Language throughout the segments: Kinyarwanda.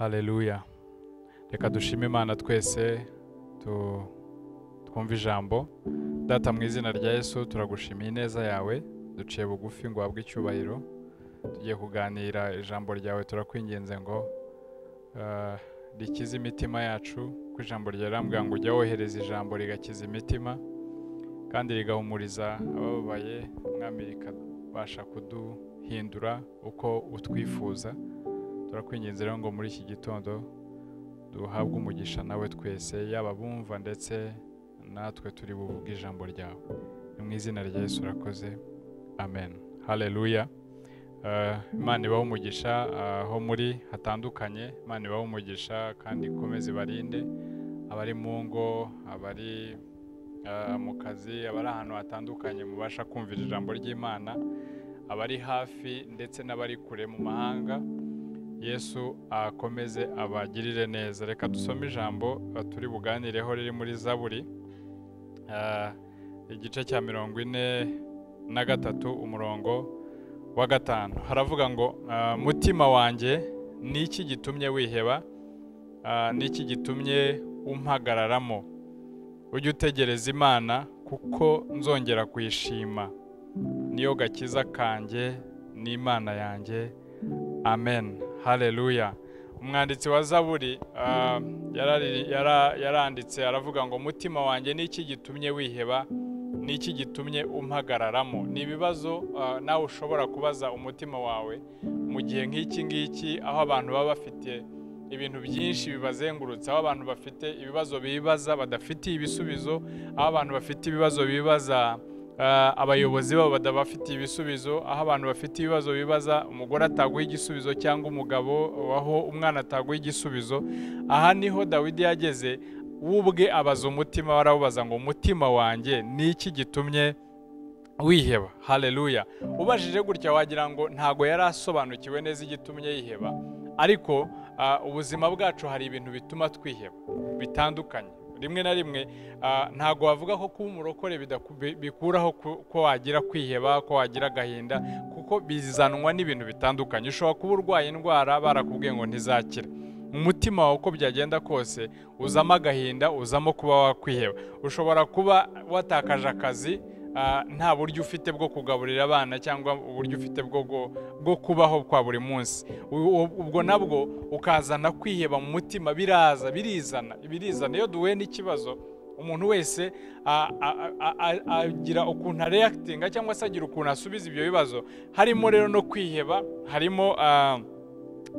haleluya reka dushime imana twese twumve ijambo. Data mu izina rya yesu turagushimiye ineza yawe. Duciye bugufi ngo uhabwe icyubahiro. Tugiye kuganira ijambo ryawe turakwinginze ngo ah, rikize imitima yacu. Ko ijambo rirambwira ngo ujya wohereza ijambo rigakiza imitima kandi rigahumuriza abababaye. Mwami rikabasha kuduhindura uko utwifuza. Turakwinginze rero ngo muri iki gitondo duhabwe umugisha nawe twese yaba abumva ndetse natwe turi buvuge ijambo ryawe. Ni mu izina rya Yesu urakoze. Amen. Haleluya Eh, imana ibaho umugisha aho muri hatandukanye. Imana ibaho umugisha kandi ikomeze ibarinde. Abari mu ngo abari eh, mu kazi abari ahantu hatandukanye mubasha kumvira ijambo ry'imana. Abari hafi ndetse n'abari kure mu mahanga. Yesu akomeze abagirire neza. Reka dusome ijambo eh, turi buganireho riri muri zaburi Eh, igice cya mirongo ine na gatatu umurongo wa gatanu. Haravuga ngo ah, mutima wanjye ni iki gitumye wiheba? Ni iki gitumye umpagararamo? Ujye utegereza imana kuko nzongera kuyishima. Niyo gakiza kanjye n'imana yanjye. Amen. Haleluya umwanditsi wa zaburi ah, yaranditse aravuga ngo mutima wanjye ni iki gitumye wiheba? Ni iki gitumye umpagararamo? Ni ibibazo ah, nawe ushobora kubaza umutima wawe mu gihe nk'iki ngiki aho abantu baba bafite ibintu byinshi bibazengurutse aho abantu bafite ibibazo bibaza badafitiye ibisubizo aho abantu bafite ibibazo bibaza abayobozi babo badabafitiye ibisubizo aho abantu bafite ibibazo bibaza umugore ataguha igisubizo cyangwa umugabo aho umwana ataguha igisubizo aha ni ho dawidi yageze we ubwe abaza umutima we arawubaza ngo umutima wanjye ni iki gitumye wiheba? Haleluya ubajije gutya wagira ngo ntago yari asobanukiwe neza igitumye yiheba. Ariko ah, ubuzima bwacu hari ibintu bituma twiheba bitandukanye. Rimwe na rimwe ah, ntago wavuga ko kuba umurokore bikuraho ku- ko wagira kwiheba ko wagira agahinda kuko bizanwa n'ibintu bitandukanye. Ushobora kuba urwaye indwara barakubwiye ngo ntizakira mu mutima wawe uko byagenda kose uzamo agahinda uzamo kuba wakwiheba. Ushobora kuba watakaje akazi nta buryo ufite bwo kugaburira abana cyangwa uburyo ufite bwo kubaho kwa buri munsi. Ubwo nabwo ukazana kwiheba mu mutima biraza birizana birizana. Iyo duhuye n'ikibazo umuntu wese agira ukuntu areyakitinga cyangwa se agira ukuntu asubiza ibyo bibazo. Harimo rero no kwiheba harimo ah,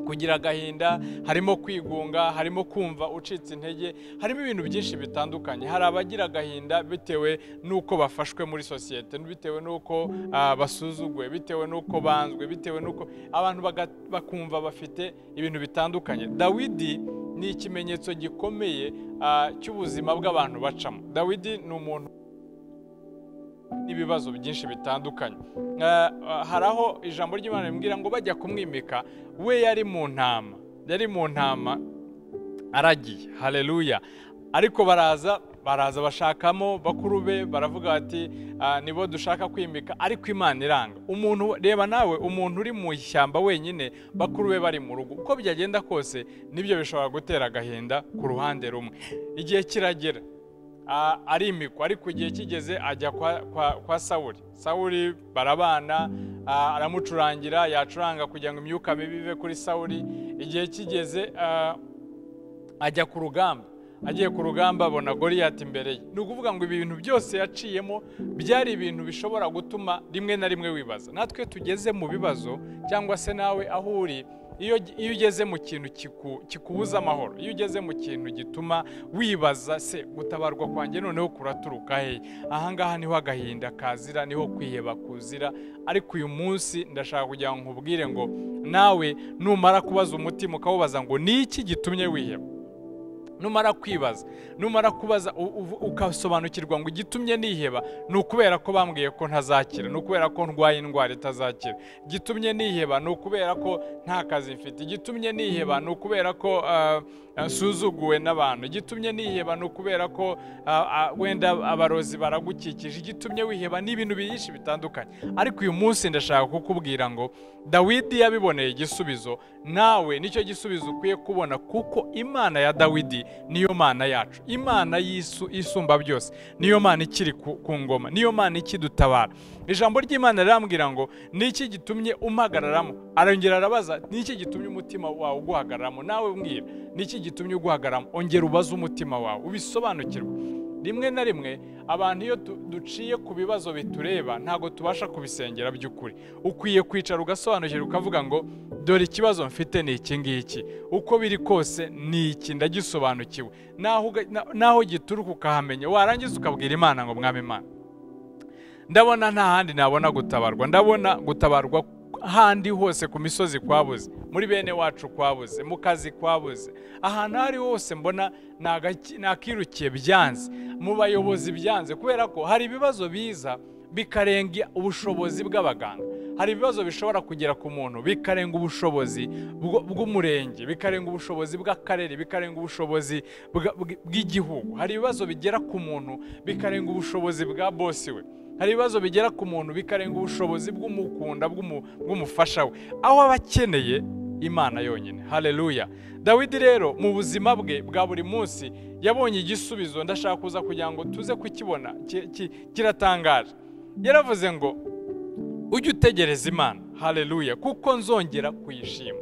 kugira agahinda harimo kwigunga harimo kumva ucitse intege harimo ibintu byinshi bitandukanye. Hari abagira agahinda bitewe n'uko bafashwe muri sosiyete bitewe n'uko ah, basuzuguwe bitewe n'uko banzwe bitewe n'uko abantu bakumva bafite ibintu bitandukanye. Dawidi ni ikimenyetso gikomeye ah, cy'ubuzima bw'abantu bacamo. Dawidi ni umuntu n'ibibazo byinshi bitandukanye. Eh, eh, hari aho ijambo ry'imana rimbwira ngo bajya kumwimika we yari mu ntama yari mu ntama aragiye. Haleluya ariko baraza baraza bashakamo bakuru be baravuga bati "Ah, nibo dushaka kwimika. Ariko imana iranga. Umuntu reba nawe umuntu uri mu ishyamba wenyine bakuru be bari mu rugo. Uko byagenda kose ni byo bishobora gutera agahinda ku ruhande rumwe. Igihe kiragera arimikwa ariko igihe kigeze ajya kwa, kwa, kwa sawuri sawuri barabana aramucurangira yacuranga kugira ngo imyuka mibi ive kuri sawuri igihe kigeze ajya ku rugamba. Agiye ku rugamba abona goriyati imbere ye. Ni ukuvuga ngo ibi bintu byose yaciyemo byari ibintu bishobora gutuma rimwe na rimwe wibaza natwe tugeze mu bibazo cyangwa se nawe aho uri iyo ugeze mu kintu kiku- kikubuza amahoro iyo ugeze mu kintu gituma wibaza se gutabarwa kwanjye noneho kuraturuka he? Ahangaha ni ho agahinda kazira ni ho kwiheba kuzira. Ariko uyu munsi ndashaka kugira ngo nkubwire ngo nawe numara kubaza umutima ukawubaza ngo ni iki gitumye wiheba numara kwibaza. Numara kubaza ukasobanukirwa ngo igitumye niheba ni ukubera ko bambwiye ko ntazakira ni ukubera ko ndwaye indwara itazakira. Igitumye niheba ni ukubera ko nta kazi mfite. Igitumye niheba ni ukubera ko ah, nsuzuguwe n'abantu. Igitumye niheba ni ukubera ko ah, ah, wenda abarozi baragukikije. Igitumye wiheba ni ibintu byinshi bitandukanye. Ariko uyu munsi ndashaka kukubwira ngo dawidi yabiboneye igisubizo. Nawe ni cyo gisubizo ukwiye kubona kuko imana ya dawidi niyo mana yacu. Imana y'isu isumba byose. Niyo mana ikiri ku ku ngoma. Niyo mana ikidutabara. Ijambo ry'imana rirambwira ngo niki gitumye umpagararamo? Arongera arabaza niki gitumye umutima wawe uguhagararamo? Nawe mbwira niki gitumye uguhagararamo? Ongera ubaze umutima wawe ubisobanukirwe rimwe na rimwe abantu iyo du- duciye ku bibazo bitureba ntabwo tubasha kubisengera by'ukuri. Ukwiye kwicara ugasobanukirwa ukavuga ngo dore ikibazo mfite ni iki ngiki. Uko biri kose ni iki ndagisobanukiwe. Naho gituruka ukahamenya warangiza ukabwira imana ngo mwami imana. Ndabona nta handi nabona gutabarwa. Ndabona gutabarwa handi hose ku misozi kwabuze muri bene wacu kwabuze mu kazi kwabuze. Ahantu aho ari hose mbona nakirukiye byanze mu bayobozi byanze kubera ko hari ibibazo biza bikarenga ubushobozi bw'abaganga. Hari ibibazo bishobora kugera ku muntu bikarenga ubushobozi bw'umurenge bikarenga ubushobozi bw'akarere bikarenga ubushobozi bw'igihugu. Hari ibibazo bigera ku muntu bikarenga ubushobozi bwa bosi we. Hari ibibazo bigera ku muntu bikarenga ubushobozi bw'umukunda bw'umu- bw'umufasha we. Aho aba akeneye imana yonyine. Haleluya dawidi rero mu buzima bwe bwa buri munsi yabonye igisubizo. Ndashaka kuza kugira ngo tuze kukibona. Ki- ki- kiratangaje. Yaravuze ngo ujye utegereza imana. Haleluya kuko nzongera kuyishima.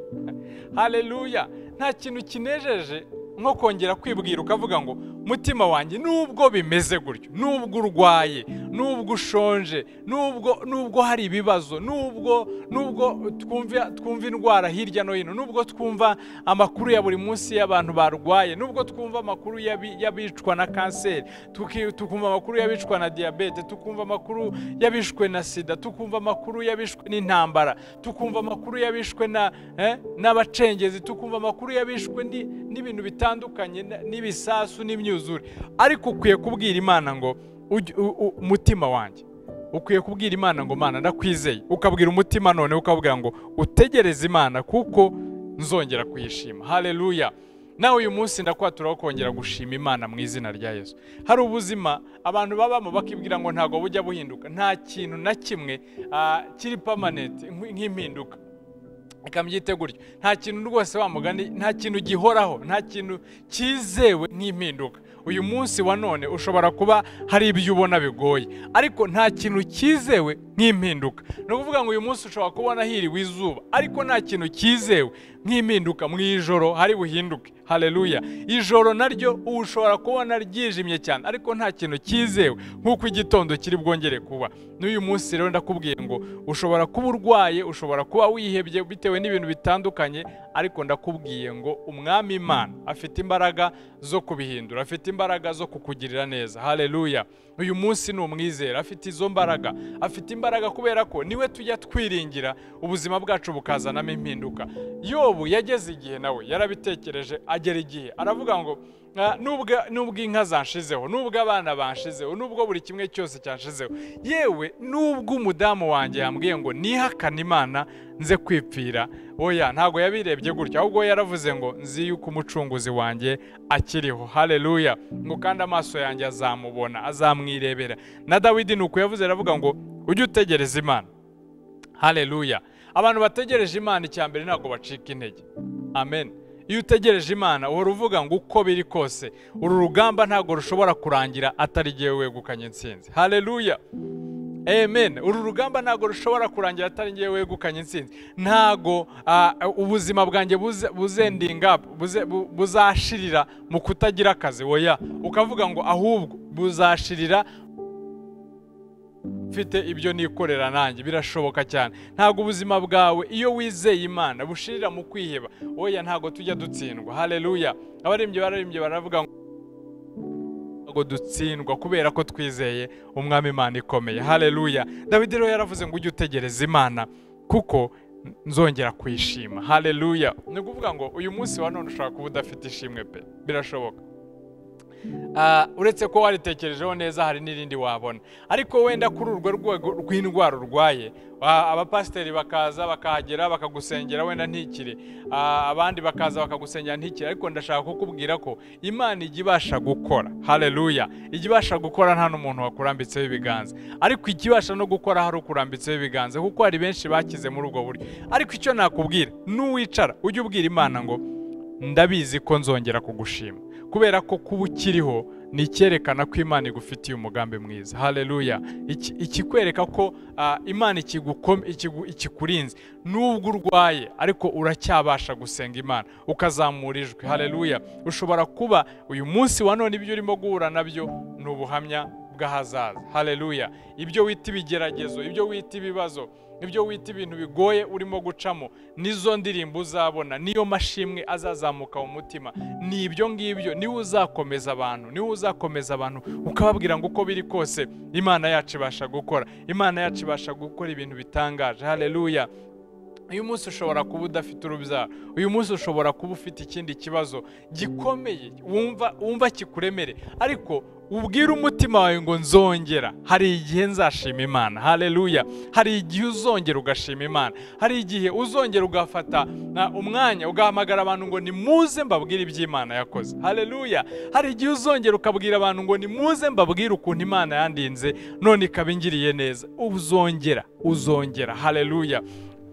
Haleluya nta kintu kinejeje nko kongera kwibwira. Ukavuga ngo mutima wanjye nubwo bimeze gutyo nubwo urwaye nubwo ushonje nubwo nubwo hari ibibazo nubwo nubwo twumva twumva indwara hirya no hino nubwo twumva amakuru ya buri munsi y'abantu barwaye nubwo twumva amakuru y'abicwa na kanseri tukumva amakuru y'abicwa na diyabete tukumva amakuru y'abishwe na sida tukumva amakuru y'abishwe n'intambara tukumva amakuru y'abishwe eh, n'abacengezi tukumva amakuru y'abishwe n'ibintu bitandukanye n'ibisasu n'imyuzure ariko ukwiye kubwira imana ngo umutima wanjye. Ukwiye kubwira imana ngo mana ndakwizeye. Ukabwira umutima none ukavuga ngo utegereze imana kuko nzongera kuyishima. Haleluya. Nawe uyu munsi ndakwaturaho kongera gushima imana mu izina rya yesu. Hari ubuzima abantu babamo bakibwira ngo ntabwo bujya buhinduka. Nta kintu na kimwe ah, kiri pamanenti nk'impinduka. Reka mbyite gutyo. Nta kintu rwose wa mugani nta kintu gihoraho nta kintu cyizewe nk'impinduka. Uyu munsi wa none ushobora kuba hari ibyo ubona bigoye. Ariko nta kintu cyizewe nk'impinduka. Ni ukuvuga ngo uyu munsi ushobora kubona hiriwe izuba ariko nta kintu cyizewe. Nk'impinduka mu ijoro hari buhinduke. Haleluya. Ijoro naryo ubu ushobora kubona ryijimye cyane ariko nta kintu cyizewe. Nk'uko igitondo kiri bwongere kuba. N'uyu munsi rero ndakubwiye ngo ushobora kuba urwaye ushobora kuba wihebye bitewe n'ibintu bitandukanye ariko ndakubwiye ngo umwami imana afite imbaraga zo kubihindura afite imbaraga zo kukugirira neza. Haleluya. Uyu munsi ni umwizera afite izo mbaraga. Afite imbaraga kubera ko ni we tujya twiringira ubuzima bwacu bukazanamo impinduka. Yobu yageze igihe nawe yarabitekereje agera igihe aravuga ngo "Ah, nubwo inka zanshizeho nubwo abana banshizeho nubwo buri kimwe cyose cyanshizeho yewe nubwo umudamu wanjye yambwiye ngo nihakane imana nze kwipfira. Oya ntabwo yabirebye gutya ahubwo yaravuze ngo nzi yuko umucunguzi wanjye akiriho. Haleluya. Ngo kandi amaso yanjye azamubona azamwirebera. Na dawidi ni uko yavuze aravuga ngo ujye utegereza imana. Haleluya. Abantu bategereje imana icya mbere ntabwo bacika intege. Amen. Iyo utegereje imana uhora uvuga ngo uko biri kose. Uru rugamba ntabwo rushobora kurangira atari igihe wegukanye intsinzi. Haleluya amen. Uru rugamba ntabwo rushobora kurangira atari ngewe wegukanye intsinzi. Ntabwo ubuzima bwanjye buze- buzendinga buze- bu- buzashirira mu kutagira akazi. Oya. Ukavuga ngo ahubwo buzashirira mfite ibyo nikorera nanjye birashoboka cyane. Ntabwo ubuzima bwawe iyo wizeye imana bushirira mu kwiheba. Oya ntabwo tujya dutsindwa. Haleluya abaririmbyi bararimbye baravuga ngo ntabwo dutsindwa kubera ko twizeye umwami imana ikomeye. Haleluya dawidi rero yaravuze ngo ujye utegereza imana kuko nzongera kuyishima haleluya ni ukuvuga ngo uyu munsi wa none ushobora kuba udafite ishimwe pe. Birashoboka. Uretse ko waritekerejeho neza hari n'irindi wabona. Ariko wenda kuri urwo rwego rw'indwara urwaye ah, abapasiteri bakaza bakahagera bakagusengera wenda ntikire. Ah, abandi bakaza bakagusengera ntikire. Ariko ndashaka kukubwira ko imana ijya ibasha gukora. Haleluya ijya ibasha gukora nta n'umuntu wakurambitseho ibiganza. Ariko ijya ibasha no gukora hari ukurambitseho ibiganza kuko hari benshi bakize muri ubwo buryo. Ariko icyo nakubwira n'uwicara ujye ubwira imana ngo ndabizi ko nzongera kugushima. Kubera ko kuba ukiriho ni icyerekana ko imana igufitiye umugambi mwiza. Haleluya Iki- ikikwereka ko ah, imana ikikurinze. Nubwo urwaye ariko uracyabasha gusenga imana. Ukazamura ijwi. Haleluya ushobora kuba uyu munsi wa none ibyo urimo guhura na byo ni ubuhamya bw'ahazaza. Haleluya ibyo wita ibigeragezo ibyo wita ibibazo ibyo wita ibintu bigoye urimo gucamo. Nizo ndirimbo uzabona niyo mashimwe azazamuka mu mutima. Ni ibyo ngibyo ni we uzakomeza abantu ni we uzakomeza abantu ukababwira ngo uko biri kose imana yacu ibasha gukora. Imana yacu ibasha gukora ibintu bitangaje. Haleluya uyu munsi ushobora kuba udafite urubyaro. Uyu munsi ushobora kuba ufite ikindi kibazo gikomeye. Wumva wumva kikuremere ariko ubwire umutima wawe ngo nzongera. Hari igihe nzashima imana. Haleluya hari igihe uzongera ugashima imana. Hari igihe uzongera ugafata umwanya ugahamagara abantu ngo nimuze mbabwire iby'imana yakoze. Haleluya hari igihe uzongera ukabwira abantu ngo nimuze mbabwire ukuntu imana yandinze none ikaba ingiriye neza. Uzongera uzongera. Haleluya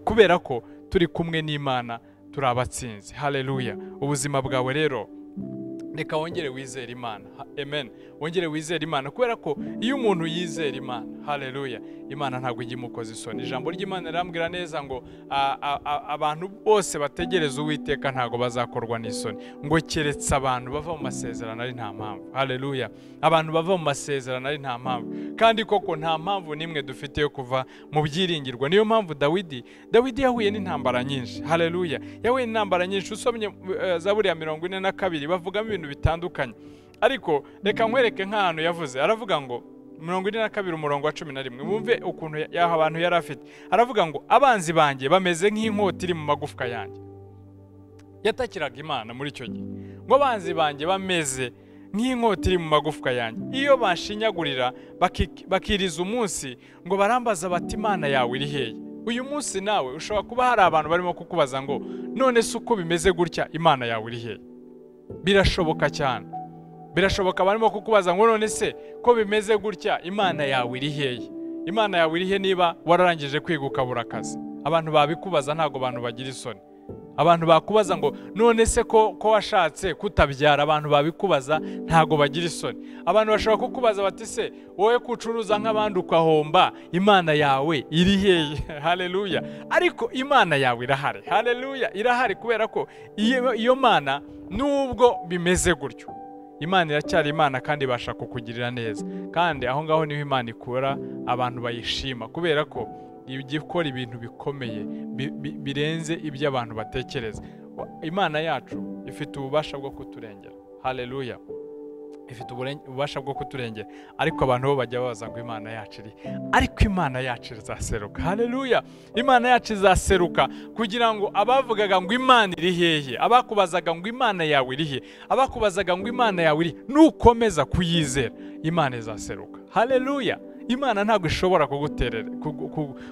kubera ko turi kumwe n'imana turi abatsinzi haleluya ubuzima bwawe rero reka wongere wizere imana. Amen. Wongere wizere imana. Kubera ko iyo umuntu yizera imana haleluya. Imana ntabwo ijya imukoza isoni. Ijambo ry'imana rirambwira neza ngo abantu bose bategereza uwiteka ntabwo bazakorwa n'isoni. Ngo keretse abantu bava mu masezerano ari nta mpamvu. Haleluya. Abantu bava mu masezerano ari nta mpamvu. Kandi koko nta mpamvu n'imwe dufite yo kuva mu byiringirwa. Niyo mpamvu dawidi dawidi yahuye n'intambara nyinshi. Haleluya. Yahuye n'intambara nyinshi. Usomye eh, zaburi ya mirongo ine na kabiri bavugamo ibintu bitandukanye. Ariko reka nkwereke nk'ahantu yavuze. Aravuga ngo mirongo ine na kabiri umurongo wa cumi na rimwe. Wumve ukuntu ya- yaha abantu yari afite. Aravuga ngo abanzi banjye bameze nk'inkota iri mu magufwa yanjye. Yatakiraga imana muri icyo gihe. Ngo abanzi banjye bameze nk'inkota iri mu magufwa yanjye. Iyo bashinyagurira baki- bakiriza umunsi ngo barambaza bati imana yawe iri hehe? Uyu munsi nawe ushobora kuba hari abantu barimo kukubaza ngo none se uko bimeze gutya imana yawe iri hehe? Birashoboka cyane. Birashoboka barimo kukubaza ngo none se ko bimeze gutya imana yawe iri hehe? Imana yawe iri he niba wararangije kwiga ukabura akazi abantu babikubaza ntabwo abantu bagira isoni. Abantu bakubaza ngo none se ko ko washatse kutabyara abantu babikubaza ntabwo bagira isoni. Abantu bashobora kukubaza bati se wowe kucuruza nk'abandi ukahomba imana yawe iri hehe? Haleluya ariko imana yawe irahari. Haleluya irahari kubera ko iyo mana nubwo bimeze gutyo. Imana iracyari imana kandi ibasha kukugirira neza. Kandi aho ngaho niho imana ikura abantu bayishima. Kubera ko ikora ibintu bikomeye bi- bi- birenze ibyo abantu batekereza. Imana yacu ifite ububasha bwo kuturengera. Haleluya ifite ububasha bwo kuturengera. Ariko abantu bo bajya babaza ngo imana yacu iri. Ariko imana yacu izaseruka. Haleluya imana yacu izaseruka kugira ngo abavugaga ngo imana iri hehe abakubazaga ngo imana yawe iri he abakubazaga ngo imana yawe iri nukomeza kuyizera. Imana izaseruka. Haleluya imana ntabwo ishobora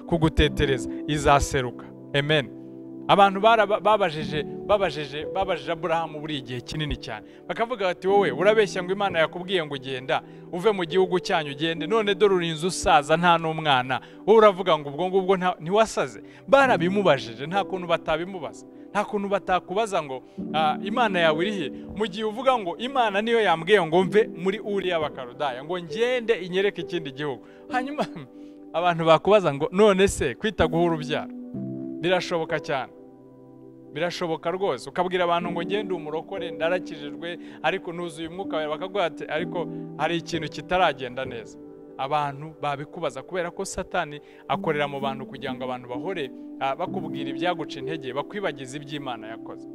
kugutetereza. Izaseruka. Amen abantu babajije babajije babajije aburahamu buri igihe kinini cyane. Bakavuga bati wowe urabeshya ngo imana yakubwiye ngo ugenda uve mu gihugu cyanyu ugende none dore urinze usaza nta n'umwana. Wowe uravuga ngo ubwo ngubwo ntiwasaze. Barabimubajije nta kuntu batabimubaza. Nta kuntu batakubaza ngo "Ah, imana yawe iri he? Mu gihe uvuga ngo imana niyo yambwiye ngo mve muri uriya bakarudaya ngo ngende inyereke ikindi gihugu. Hanyuma abantu bakubaza ngo none se kwita guha urubyaro? Birashoboka cyane birashoboka rwose. Ukabwira abantu ngo ngende umurokore. Ndarakijijwe ariko nuzuye umwuka wawe bakaguha ati ariko hari ikintu kitaragenda neza. Abantu babikubaza kubera ko satani akorera mu bantu kugira ngo abantu bahore ah, bakubwira ibyaguca intege bakwibagiza iby'imana yakoze.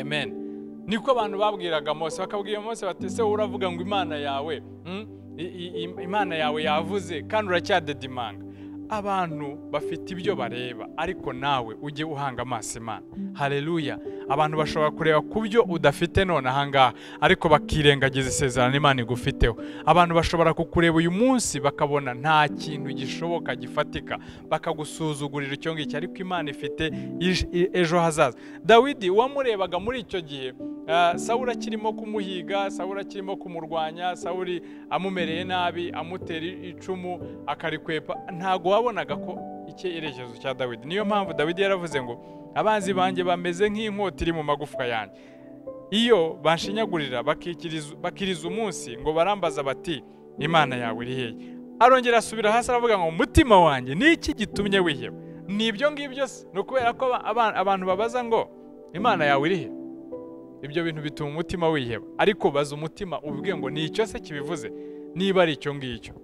Amen. Niko abantu babwiraga mose. Bakabwira mose bati se wowe uravuga ngo imana yawe mm, i- imana yawe yavuze? Kandi uracyadedimanga abantu bafite ibyo bareba ariko nawe ujye uhanga amaso imana. Haleluya. Abantu bashobora kureba ku byo udafite none ahangaha ariko bakirengagiza isezerano imana igufiteho. Abantu bashobora kukureba uyu munsi bakabona nta kintu gishoboka gifatika bakagusuzugurira icyo ngicyo ariko imana ifite ejo hazaza. Dawidi wamurebaga muri icyo gihe sawura akirimo kumuhiga sawura akirimo kumurwanya sawuri amumereye nabi amutera icumu akarikwepa. Ntabwo wabonaga ko icyerekezo cya dawidi. Niyo mpamvu dawidi yaravuze ngo abanzi banjye bameze nk'inkota iri mu magufwa yanjye. Iyo bashinyagurira bakiriza umunsi ngo barambaza bati imana yawe iri hehe arongera asubira hasi aravuga ngo umutima wanjye ni iki gitumye wiheba? Ni ibyo ngibyo se. Ni ukubera ko abantu babaza ngo imana yawe iri he? Ibyo bintu bituma umutima wiheba. Ariko baza umutima uvuge ngo ni icyo se kibivuze? Niba ari icyo ngicyo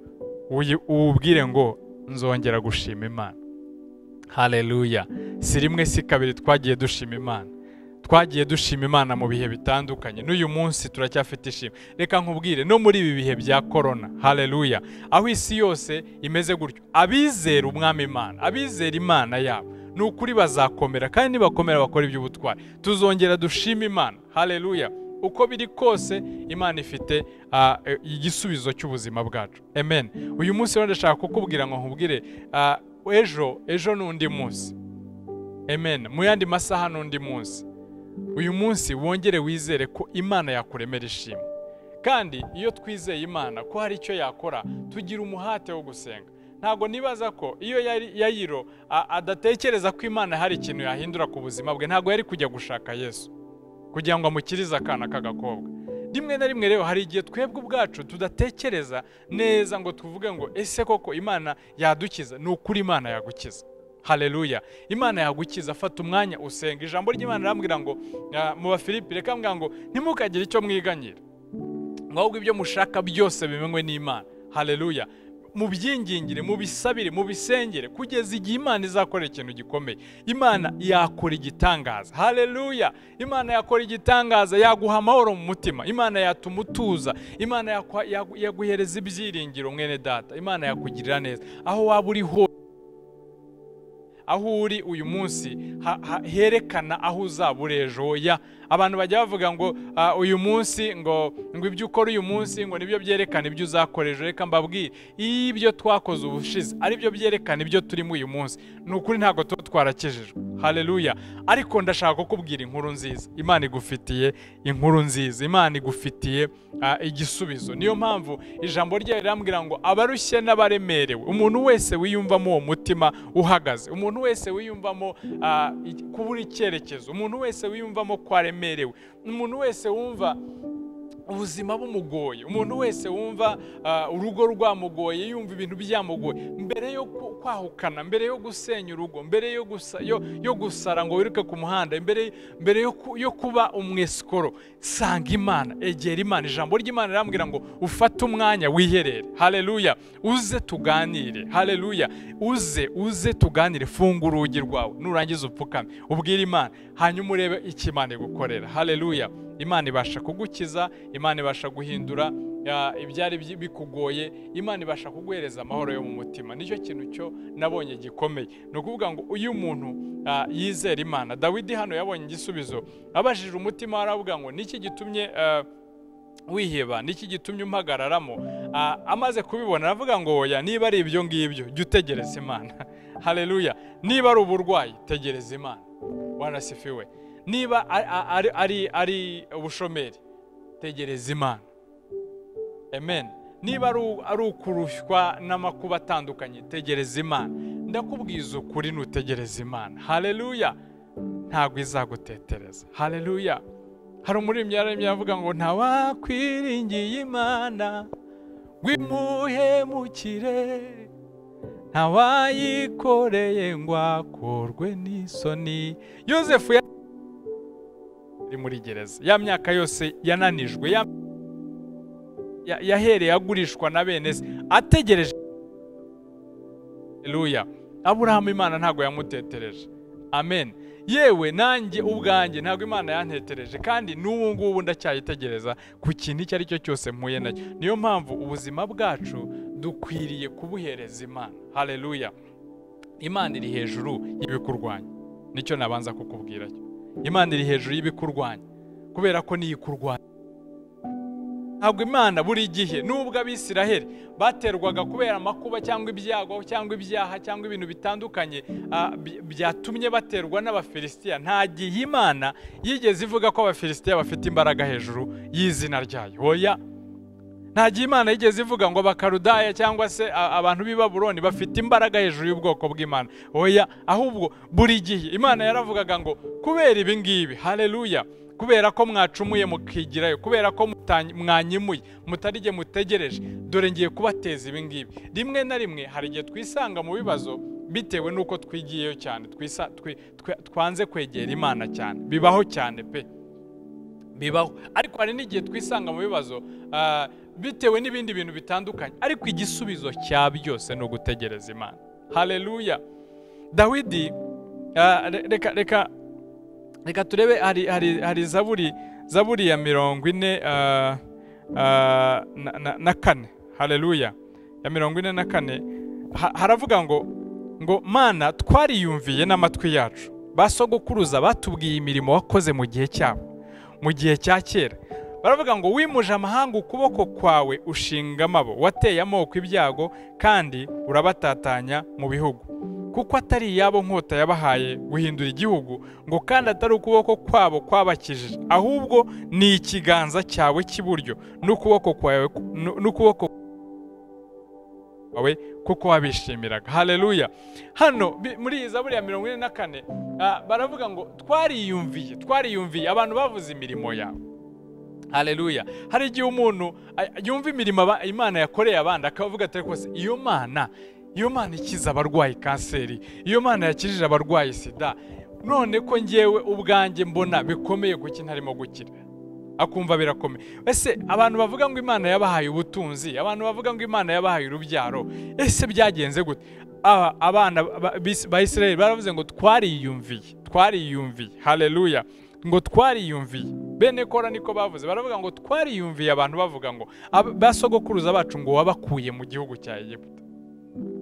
uwubwire ngo nzongera gushima imana. Hareruya si rimwe si kabiri twagiye dushima imana. Twagiye dushima imana mu bihe bitandukanye. N'uyu munsi turacyafite ishimwe. Reka nkubwire no muri ibi bihe bya korona hareruya aho isi yose imeze gutyo abizera umwami imana abizera imana yabo ni ukuri bazakomera kandi nibakomera bakora iby'ubutwari. Tuzongera dushima imana hareruya uko biri kose imana ifite igisubizo cy'ubuzima bwacu. Amen. Uyu munsi rero ndashaka kukubwira ngo nkubwire ejo ejo ni undi munsi. Amen. Mu yandi masaha ni undi munsi. Uyu munsi wongere wizere ko imana yakuremera ishimwe. Kandi iyo twizeye imana ko hari icyo yakora tugira umuhate wo gusenga. Ntabwo nibaza ko iyo yayiro adatekereza ko imana hari ikintu yahindura ku buzima bwe ntabwo yari kujya gushaka yesu. Kugira ngo amukirize akana k'agakobwa. Rimwe na rimwe rero hari igihe twebwe ubwacu tudatekereza neza ngo tuvuge ngo ese koko imana yadukiza? Ni ukuri imana yagukiza. Hareruya imana yagukiza afata umwanya usenga. Ijambo ry'imana rirambwira ngo mu bafilipi reka mbwira ngo ntimukagire icyo mwiganyira. Ahubwo ibyo mushaka byose bimenywe n'imana. Hareruya mu byingingire mu bisabire mu bisengere kugeza igihe imana izakora ikintu gikomeye. Imana yakora igitangaza. Hareruya imana yakora igitangaza yaguha amahoro mu mutima. Imana yatuma utuza. Imana yaguhereza ibyiringiro mwene data. Imana yakugirira neza. Aho waba uri hose. Aho uri uyu munsi herekana aho uzaba ejo ya abantu bajya bavuga ngo uyu munsi ngo ngo ibyo ukora uyu munsi ngo ni byo byerekana ibyo uzakora ejo reka mbabwire iyo ibyo twakoze ubushize ari byo byerekana ibyo turimo uyu munsi. Ni ukuri ntabwo tuba twarakijijwe. Hareruya ariko ndashaka kukubwira inkuru nziza. Imana igufitiye inkuru nziza. Imana igufitiye igisubizo. Niyo mpamvu ijambo ryayo rirambwira ngo abarushye n'abaremerewe. Umuntu wese wiyumvamo uwo mutima uhagaze. Umuntu wese wiyumvamo kubura icyerekezo umuntu wese wiyumvamo ko aremerewe. Umuntu wese wumva ubuzima bumugoye. Umuntu wese wumva urugo rwamugoye yumva ibintu byamugoye. Mbere yo kwahukana mbere yo gusenya urugo mbere yo gusara ngo wiruke ku muhanda mbere yo kuba umwesikoro sanga imana egera imana. Ijambo ry'imana rirambwira ngo ufate umwanya wiherere. Hareruya uze tuganire. Hareruya uze uze tuganire. Funga urugi rwawe. Nurangiza upfukame. Ubwire imana. Hanyuma urebe icyo imana igukorera. Hareruya imana ibasha kugukiza imana ibasha guhindura ibyari bikugoye imana ibasha kuguhereza amahoro yo mu mutima. Nicyo kintu cyo nabonye gikomeye. Ni ukuvuga ngo uyu umuntu yizera imana. Dawidi hano yabonye igisubizo. Abajije umutima aravuga ngo niki gitumye wiheba? Niki gitumye umpagararamo? Amaze kubibona aravuga ngo oya niba ari ibyo ngibyo jya utegereza imana. Hareruya niba ari uburwayi tegereza imana. Wanasifiwe niba ari ubushomeri tegereza imana. Amen. Niba ari ukurushywa n'amakuba atandukanye tegereza imana. Ndakubwiza ukuri nutegereza imana. Hareruya ntabwo izagutetereza. Hareruya hari umuririmbyi yararembye avuga ngo ntawakwiringiye imana wimuhemukire ntawayikoreye ngo akorwe n'isoni. Yosefu ari muri gereza. Ya myaka yose yananijwe yahereye agurishwa na bene se. Ategereje. Hareruya aburahamu imana ntabwo yamutetereje. Amen. Yewe nanjye ubwanjye ntabwo imana yantetereje kandi n'ubu ngubu ndacyayitegereza ku kintu icyo ari cyo cyose mpuye na cyo niyo mpamvu ubuzima bwacu dukwiriye kubuhereza imana. Hareruya imana iri hejuru y'ibikurwanya. Nicyo nabanza kukubwira cyo. Imana iri hejuru y'ibikurwanya kubera ko niyo ikurwanya. Ntabwo imana buri gihe nubwo abisiraheli baterwaga kubera amakuba cyangwa ibyago cyangwa ibyaha cyangwa ibintu bitandukanye by- byatumye baterwa n'abafilisitiya nta gihe imana yigeze ivuga ko abafilisitiya bafite imbaraga hejuru y'izina ryayo. Oya. Nta gihe imana yigeze ivuga ngo abakarudaya cyangwa se abantu b'i Babuloni bafite imbaraga hejuru y'ubwoko bw'imana. Oya ahubwo buri gihe imana yaravugaga ngo kubera ibi ngibi haleluya kubera ko mwacumuye mukigirayo kubera ko mwanyimuye mutarige mutegereje dore ngiye kubateza ibi ngibi. Rimwe na rimwe hari igihe twisanga mu bibazo bitewe n'uko twigiyeyo cyane twanze kwegera imana cyane. Bibaho cyane pe. Bibaho. Ariko hari n'igihe twisanga mu bibazo ah, bitewe n'ibindi bintu bitandukanye. Ariko igisubizo cya byose ni ugutegereza imana. Haleluya dawidi re- reka reka reka turebe hari hari hari zaburi zaburi ya mirongo ine ah, ah, na, kane. Haleluya ya mirongo ine na kane. Ha, haravuga ngo ngo mana twariyumviye n'amatwi yacu. Ba sogokuruza batubwiye imirimo wakoze mu gihe cyabo. Mu gihe cya kera. Baravuga ngo wimuje amahanga ukuboko kwawe ushinga amabo. Wateye amoko ibyago kandi urabatatanya mu bihugu. Kuko atari iyabo nkota yabahaye guhindura igihugu ngo kandi atari ukuboko kwabo kwabakijije. Ahubwo ni ikiganza cyawe cy'iburyo n'ukuboko kwawe n'ukuboko kwawe kuko wabishimiraga. Haleluya. Hano muri iyi zaburi ya mirongo ine na kane ah, baravuga ngo twariyumviye twariyumviye. Abantu bavuze imirimo yawe haleluya hari igihe umuntu yumva imirimo imana yakoreye abandi akavuga ati rwose iyo mana iyo mana ikiza abarwayi kanseri iyo mana yakijije abarwayi sida none ko ngewe ubwanjye mbona bikomeye kuki ntarimo gukira. Akumva birakomeye. Ese abantu bavuga ngo imana yabahaye ubutunzi abantu bavuga ngo imana yabahaye urubyaro ese byagenze gute? Aba- abana ba- Isirayeli baravuze ngo twariyumviye twariyumviye. Haleluya ngo twariyumviye. Bene kora niko bavuze. Baravuga ngo twariyumviye abantu bavuga ngo "Ab- ba sogokuruza bacu ngo wabakuye mu gihugu cya egiputa.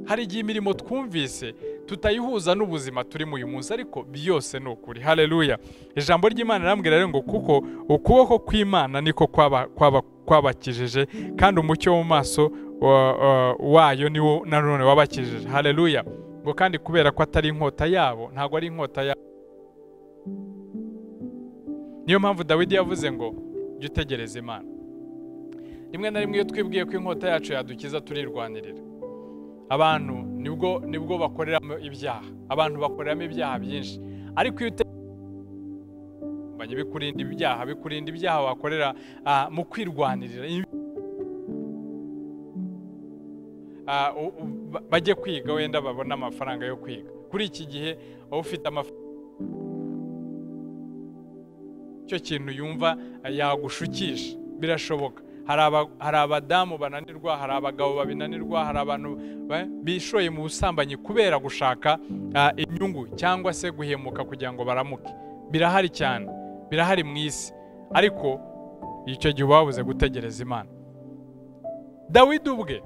Hari igihe imirimo twumvise tutayihuza n'ubuzima turimo uyu munsi ariko byose ni ukuri. Haleluya ijambo ry'imana rirambwira rero ngo kuko ukuboko kw'imana niko kwaba- kwaba- kwabakijije kandi umucyo wo mu maso wa- wa- wayo niwo nanone wabakijije. Haleluya ngo kandi kubera ko atari inkota yabo ntabwo ari inkota yabo niyo mpamvu dawidi yavuze ngo jya utegereza imana. Rimwe na rimwe iyo twibwiye ko inkota yacu yadukiza turirwanirira. Abantu ni bwo ni bwo bakoreramo ibyaha. Abantu bakoreramo ibyaha byinshi. Ariko iyo utegereza bikurinda ibyaha bikurinda ibyaha wakorera mu kwirwanirira. Bajye kwiga wenda babone amafaranga yo kwiga. Kuri iki gihe ufite amafaranga icyo kintu yumva yagushukisha. Birashoboka. Hari aba- hari abadamu bananirwa hari abagabo babinanirwa hari abantu ba- bishoye mu busambanyi kubera gushaka inyungu cyangwa se guhemuka kugira ngo baramuke. Birahari cyane. Birahari mu isi. Ariko icyo gihe uba wabuze gutegereza imana. Dawidi ubwe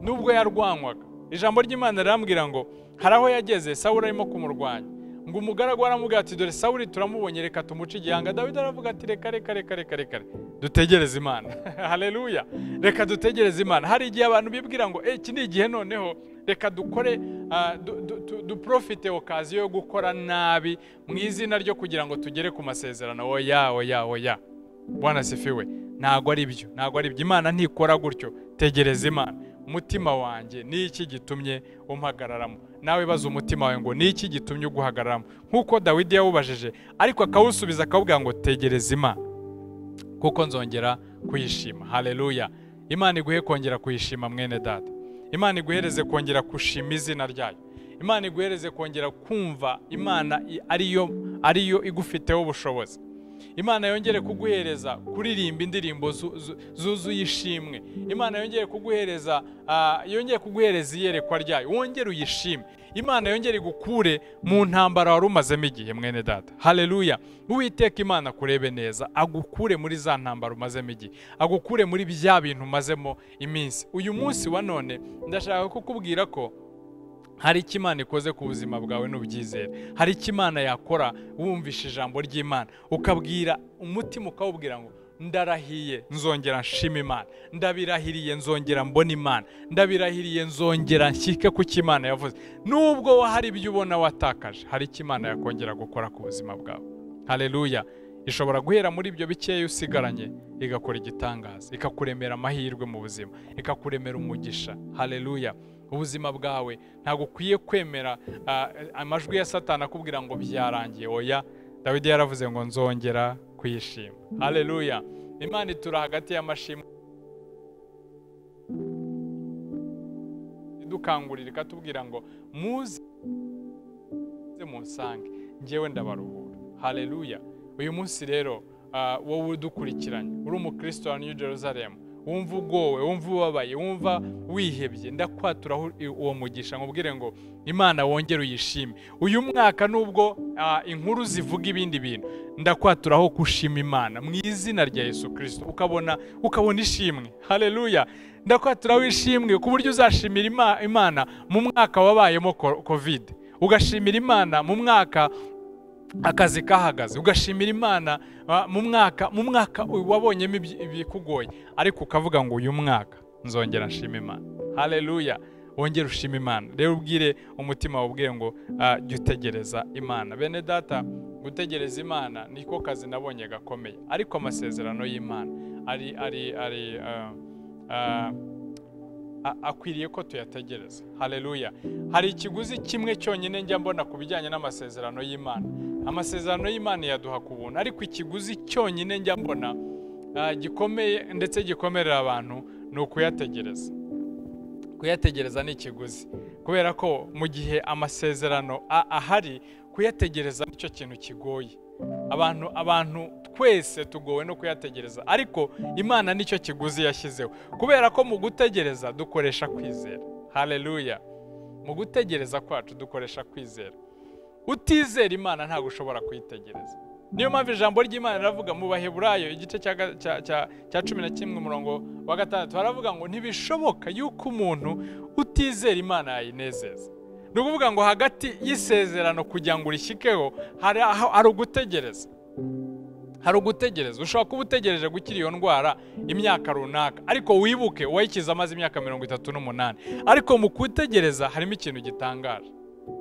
nubwo yarwanywaga. Ijambo ry'imana rirambwira ngo hari aho yageze sawuri arimo kumurwanya. Ngo umugaragu aramubwira ati dore sawuri turamubonye reka tumuce igihanga. Dawidi aravuga ati reka reka reka reka reka dutegereze imana. Haleluya reka dutegereze imana. Hari igihe abantu bibwira ngo "Eh, iki ni igihe noneho. Reka dukore ah, du- du- du- duprofite okaziyo yo gukora nabi mu izina ryo kugira ngo tugere ku masezerano. Oya oya oya bwana sifiwe ntabwo ari byo. Ntabwo ari byo. Imana ntikora gutyo. Tegereza imana. Umutima wanjye ni iki gitumye umpagararamo? Nawe baza umutima wawe ngo ni iki gitumye uguhagararamo nk'uko dawidi yawubajije ariko akawusubiza akawubwira ngo tegereza imana kuko nzongera kuyishima. Haleluya. Imana iguhe kongera kuyishima mwene data. Imana iguhereze kongera gushima izina ryayo. Imana iguhereze kongera kumva imana ariyo ariyo igufiteho ubushobozi. Imana yongere kuguhereza kuririmba indirimbo zu- zu- zuzuye ishimwe imana yongere kuguhereza ah, yongere kuguhereza iyerekwa ryayo. Wongere uyishime. Imana yongere igukure mu ntambara wari umazemo igihe mwene data. Haleluya uwiteka imana kurebe neza agukure muri za ntambara umazemo igihe. Agukure muri bya bintu umazemo iminsi. Uyu munsi wa none ndashaka kukubwira ko hari icyo imana ikoze ku buzima bwawe n'ubyizere. Hari icyo imana yakora wumvishe ijambo ry'imana. Ukabwira umutima ukawubwira ngo ndarahiye nzongera nshima imana. Ndabirahiriye nzongera mbona imana. Ndabirahiriye nzongera nshyike ku cyo imana yavuze. Nubwo hari ibyo ubona watakaje hari icyo imana yakongera gukora ku buzima bwawe. Hareruya ishobora guhera muri ibyo bikeya usigaranye igakora igitangaza ikakuremera amahirwe mu buzima ikakuremera umugisha. Hareruya ubuzima bwawe. Ntabwo ukwiye kwemera amajwi ya satana akubwira ngo byarangiye. Oya dawidi yaravuze ngo nzongera kuyishima hareruya imana itura hagati y'amashimwe idukangurira ikatubwira ngo muze munsange ngewe ndabaruhura. Hareruya uyu munsi rero wowe udukurikiranye. Uri umukristo wa new Jerusalem. Wumva ugowe wumva ubabaye wumva wihebye. Ndakwaturaho uwo mugisha nkubwire ngo imana wongere uyishime. Uyu mwaka nubwo inkuru zivuga ibindi bintu ndakwaturaho gushima imana mu izina rya Yesu kirisito ukabona ukabona ishimwe. Hareruya ndakwaturaho ishimwe ku buryo uzashimira imana mu mwaka wabayemo kovide ugashimira imana mu mwaka akazi kahagaze. Ugashimira imana mu mwaka mu mwaka wabonyemo ibikugoye. Ariko ukavuga ngo uyu mwaka nzongera nshima imana. Hareruya wongere ushima imana. Rero ubwire umutima wabwire ngo jya utegereza imana. Bene data gutegereza imana niko kazi nabonye gakomeye. Ariko amasezerano y'imana ari ari ari akwiriye ko tuyategereza. Hareruya hari ikiguzi kimwe cyonyine njya mbona ku bijyanye n'amasezerano y'imana. Amasezerano y'imana yaduha ku buntu ariko ikiguzi cyonyine njya mbona gikomeye ndetse gikomerera abantu ni ukuyategereza. Kuyategereza ni ikiguzi. Kubera ko mu gihe amasezerano ahari kuyategereza ni cyo kintu kigoye. Abantu abantu twese tugowe no kuyategereza ariko imana ni cyo kiguzi yashyizeho. Kubera ko mu gutegereza dukoresha kwizera. Hareruya mu gutegereza kwacu dukoresha kwizera. Utizera imana ntabwo ushobora kuyitegereza. Niyo mpamvu ijambo ry'imana riravuga mu baheburayo igice cya cumi na kimwe umurongo wa gatandatu baravuga ngo ntibishoboka yuko umuntu utizera imana yayinezeza. Ni ukuvuga ngo hagati y'isezerano kugira ngo urishyikeho hari ugutegereza. Hari ugutegereza. Ushobora kuba utegereje gukira iyo ndwara imyaka runaka. Ariko wibuke uwayikiza amaze imyaka mirongo itatu n'umunani. Ariko mu kutegereza harimo ikintu gitangaje.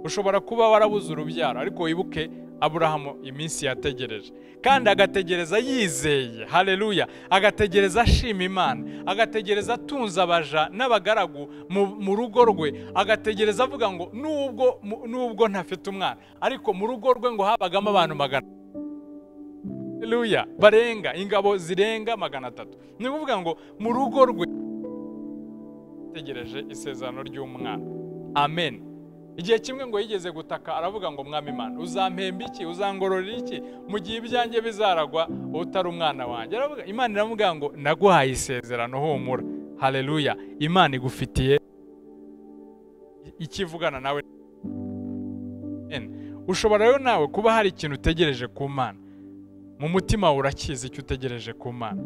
Ushobora kuba warabuze urubyaro ariko wibuke aburahamu iminsi yategereje. Kandi agategereza yizeye. Hareruya agategereza ashima imana. Agategereza atunze abaja n'abagaragu mu rugo rwe. Agategereza avuga ngo nubwo nubwo ntafite umwana. Ariko mu rugo rwe ngo habagamo abantu magana hareruya barenga ingabo zirenga magana atatu. Ni ukuvuga ngo mu rugo rwe ategereje isezerano ry'umwana. Amen. Igihe kimwe ngo yigeze gutaka aravuga ngo mwami imana uzampemba iki? Uzangororera iki? Mu gihe ibyanjye bizaragwa utari umwana wanjye. Imana iramubwira ngo naguhaye isezerano humura. Hareruya imana igufitiye ikivugana nawe. Ushobora rero nawe kuba hari ikintu utegereje ku mana. Mu mutima wawe urakizi icyo utegereje ku mana.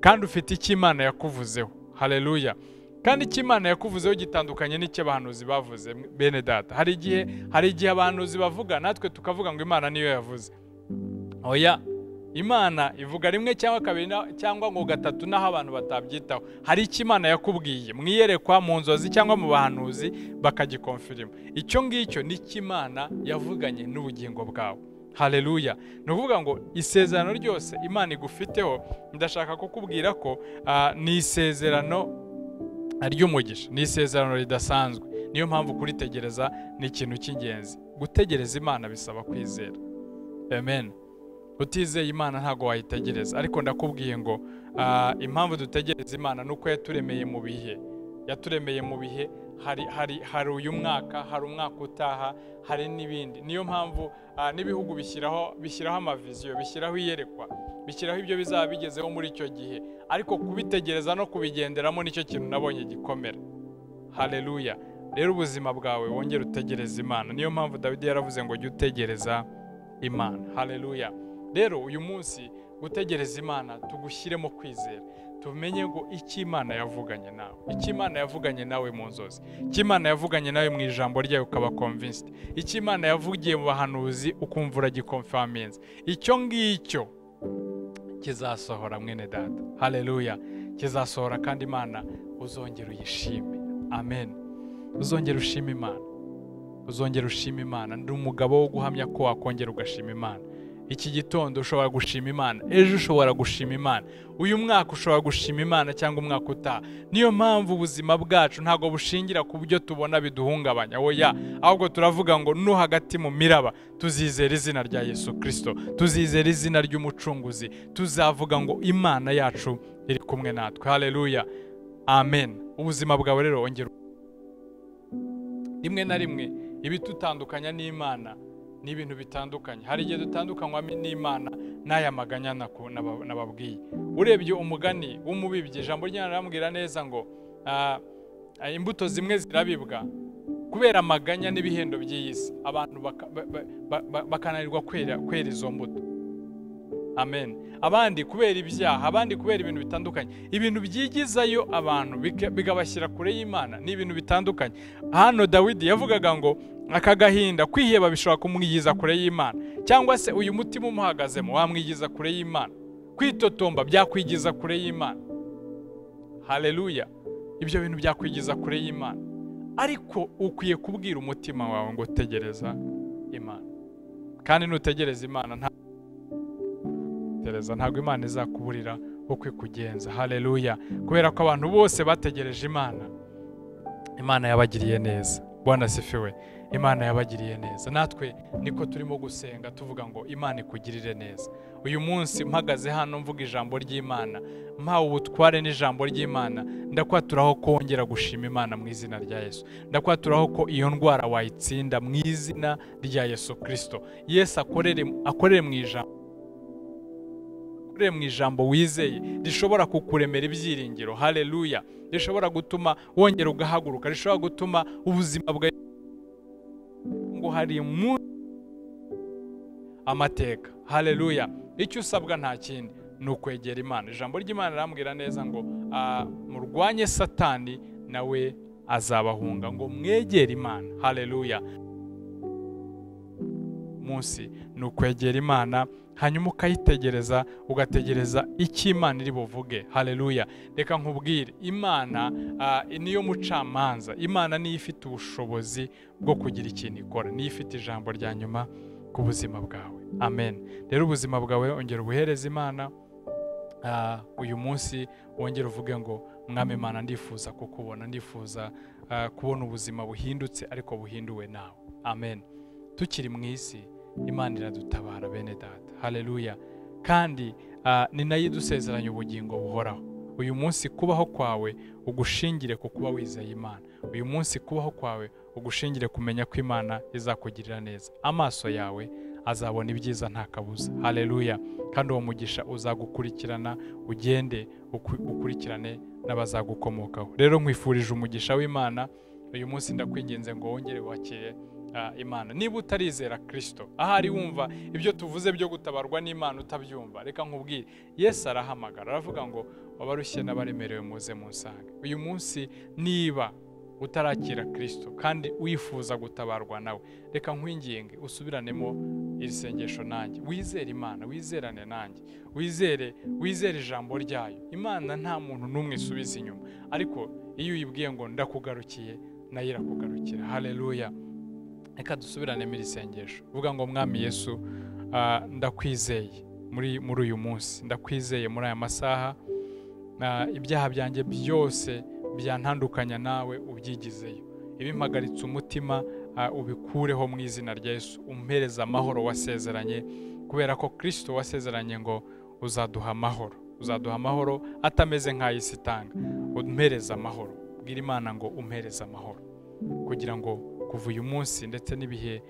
Kandi ufite icyo imana yakuvuzeho. Hareruya kandi icyo imana yakuvuzeho gitandukanye n'icyo abahanuzi bavuze bene data. Hari igihe hari igihe abahanuzi bavuga natwe tukavuga ngo imana niyo yavuze. Oya imana ivuga rimwe cyangwa kabiri cyangwa ngo gatatu n'aho abantu batabyitaho. Hari icyo imana yakubwiye mwiyerekwa mu nzozi cyangwa mu bahanuzi bakagikonfirima. Icyo ngicyo ni cyo imana yavuganye n'ubugingo bwawe. Hareruya ni ukuvuga ngo isezerano ryose imana igufiteho ndashaka kukubwira ko ni isezerano ry'umugisha ni isezerano ridasanzwe. Niyo mpamvu kuritegereza ni ikintu cy'ingenzi. Gutegereza imana bisaba kwizera. Amen. Utizeye imana ntabwo wayitegereza. Ariko ndakubwiye ngo impamvu dutegereza imana ni uko yaturemeye mu bihe. Yaturemeye mu bihe hari hari hari uyu mwaka hari umwaka utaha hari n'ibindi. Niyo mpamvu n'ibihugu bishyiraho bishyiraho amaviziyo bishyiraho iyerekwa bishyiraho ibyo bizaba bigezeho muri icyo gihe. Ariko kubitegereza no kubigenderamo ni cyo kintu nabonye gikomera. Hareruya rero ubuzima bwawe wongere utegereza imana. Niyo mpamvu dawidi yaravuze ngo jya utegereza imana. Hareruya rero uyu munsi gutegereza imana tugushyiremo kwizera. Tumenye ngo icyo imana yavuganye nawe. Icyo imana yavuganye nawe mu nzozi. Icyo imana yavuganye nawe mu ijambo ryayo ukaba convinced. Icyo imana yavugiye mu bahanuzi ukumva uragikonfaminze icyo ngicyo kizasohora mwene data. Haleluya kizasohora kandi imana uzongera uyishime. Amen. Uzongera ushima imana. Uzongera ushima imana. Ndi umugabo wo guhamya ko wakongera ugashima imana. Iki gitondo ushobora gushima imana. Ejo ushobora gushima imana. Uyu mwaka ushobora gushima imana cyangwa umwaka utaha. Niyo mpamvu ubuzima bwacu ntabwo bushingira ku byo tubona biduhungabanya. Oya ahubwo turavuga ngo no hagati mu miraba tuzizera izina rya yesu kirisito tuzizera izina ry'umucunguzi. Tuzavuga ngo imana yacu iri kumwe natwe. Haleluya amen. Ubuzima bwawe rero wongera rimwe na rimwe ibitutandukanya n'imana ni ibintu bitandukanye. Hari igihe dutandukanywa n'imana n'aya maganya nababwiye urebye umugani w'umubibyi ijambo ry'imana riramubwira neza ngo imbuto zimwe zirabibwa. Kubera amaganya n'ibihendo by'iyi si abantu bakananirwa kwera izo mbuto. Amen. Abandi kubera ibyaha abandi kubera ibintu bitandukanye. Ibintu byigizayo abantu bikabashyira kure y'imana ni ibintu bitandukanye. Hano dawidi yavugaga ngo aka gahinda kwiheba bishobora kumwigiza kure y'imana. Cyangwa se uyu mutima umuhagazemo wamwigiza kure y'imana. Kwitotomba byakwigiza kure y'imana. Haleluya ibyo bintu byakwigiza kure y'imana. Ariko ukwiye kubwira umutima wawe ngo tegereza imana. Kandi nutegereza imana nta ntabwo imana izakuburira uko ikugenza haleluya kubera ko abantu bose bategereje imana. Imana yabagiriye neza. Bwana sifiwe imana yabagiriye neza. Natwe niko turimo gusenga tuvuga ngo imana ikugirire neza. Uyu munsi mpagaze hano mvuga ijambo ry'imana. Mpawe ubutware n'ijambo ry'imana. Ndakwaturaho kongera gushima imana mu izina rya yesu. Ndakwaturaho ko iyo ndwara wayitsinda mu izina rya yesu kirisito yesu akorere mu ijambo mu ijambo wizeye. Rishobora kukuremera ibyiringiro. Haleluya rishobora gutuma wongera ugahaguruka. Rishobora gutuma ubuzima bwawe ngo hari amateka. Haleluya icyo usabwa nta kindi ni ukwegera imana. Ijambo ry'imana rirambwira neza ngo murwanye satani nawe azabahunga. Ngo mwegere imana. Haleluya munsi ni ukwegera imana. Hanyuma ukayitegereza ugategereza icyo imana iri buvuge. Haleluya. Reka nkubwire imana niyo mucamanza. Imana niyo ifite ubushobozi bwo kugira ikintu ikora. Niyo ifite ijambo rya nyuma ku buzima bwawe. Amen. Rero ubuzima bwawe ongera ubuhereza imana. Uyu munsi wongere uvuge ngo mwami imana ndifuza kukubona ndifuza kubona ubuzima buhindutse ariko buhinduwe nawe. Amen. Tukiri mu isi imana iradutabara bene data. Haleluya. Kandi ni na yo idusezeranya ubugingo buhoraho. Uyu munsi kubaho kwawe ugushingire ku kuba wizeye imana. Uyu munsi kubaho kwawe ugushingire kumenya ko imana izakugirira neza. Amaso yawe azabona ibyiza nta kabuza. Haleluya. Kandi uwo mugisha uzagukurikirana ugende ukurikirane n'abazagukomokaho. Rero nkwifurije umugisha w'imana. Uyu munsi ndakwinginze ngo wongere wakire imana. Niba utarizera kirisito ahari wumva ibyo tuvuze byo gutabarwa n'imana utabyumva. Reka nkubwire. Yesu arahamagara aravuga ngo wabarushye n'abaremerewe muze musange uyu munsi niba utarakira kirisito kandi wifuza gutabarwa nawe reka nkwinginge usubiranemo iri sengesho nanjye. Wizere imana wizerane nanjye. Wizere wizere ijambo ryayo. Imana nta muntu n'umwe isubiza inyuma. Ariko iyo uyibwiye ngo ndakugarukiye na yo irakugarukira haleluya reka dusubirane iri sengesho uvuga ngo mwami yesu ndakwizeye muri muri uyu munsi. Ndakwizeye muri aya masaha. Ibyaha byanjye byose byantandukanya nawe ubyigizeyo. Ibimpagaritse umutima ubikureho mu izina rya Yesu. Umpereza amahoro wasezeranye kubera ko kirisito wasezeranye ngo uzaduha amahoro. Uzaduha amahoro atameze nk'ay'isi itanga umpereza amahoro. Bwira imana ngo umpereze amahoro. Kugira ngo kuva uyu munsi ndetse n'ibihe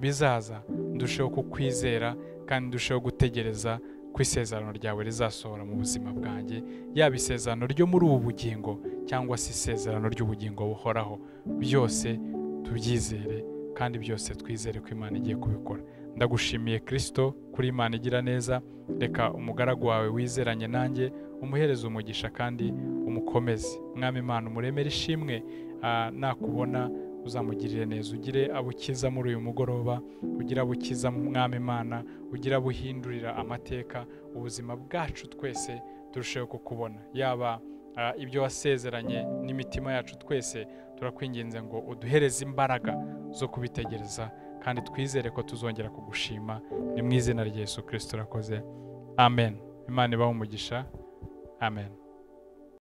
bizaza ndusheho kukwizera kandi ndusheho gutegereza ko isezerano ryawe rizasohora mu buzima bwanjye yaba isezerano ryo muri ubu bugingo cyangwa se isezerano ry'ubugingo buhoraho. Byose tubyizere kandi byose twizere ko imana igiye kubikora. Ndagushimiye kirisito kuri imana igira neza. Reka umugaragu wawe wizeranye nanjye umuhereze umugisha kandi umukomeze. Mwami imana umuremere ishimwe ah, nakubona uzamugirire neza. Ugire abo ukiza muri uyu mugoroba ugire abo ukiza mwami imana ugire abo uhindurira amateka. Ubuzima bwacu twese turusheho kukubona. Yaba ibyo wasezeranye n'imitima yacu twese turakwinginze ngo uduhereze imbaraga zo kubitegereza kandi twizere ko tuzongera kugushima. Ni mu izina rya Yesu kirisito urakoze amen. Imana ibahe umugisha. Amen.